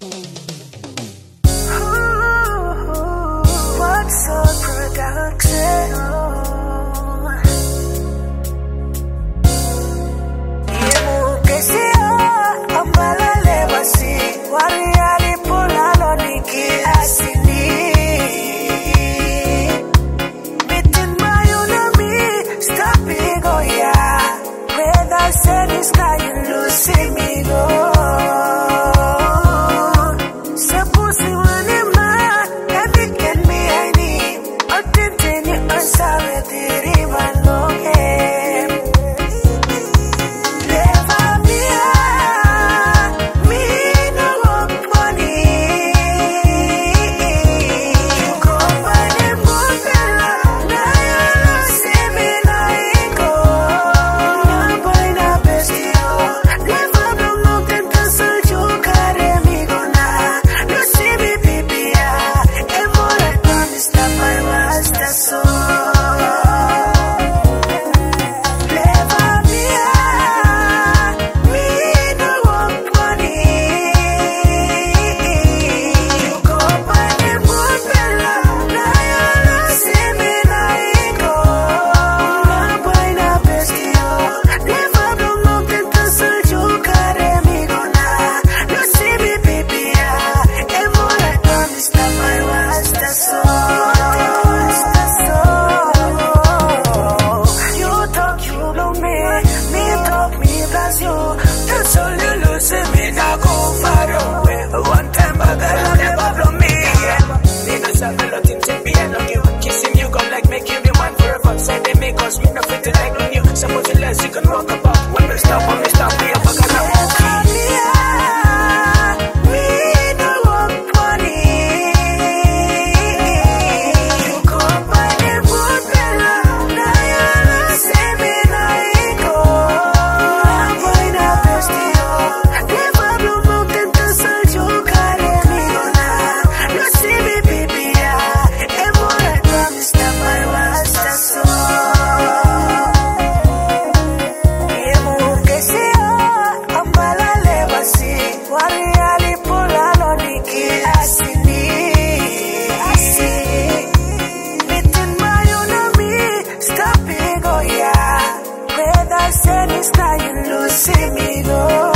Música Cause you. That's all me. Go far away. One time, but I'll never blow me. Yeah. To be and on you. Kissing you, gonna like make you the one forever. Say they make us, we no fit to like on you. Suppose you less, you can walk about when we stop. it.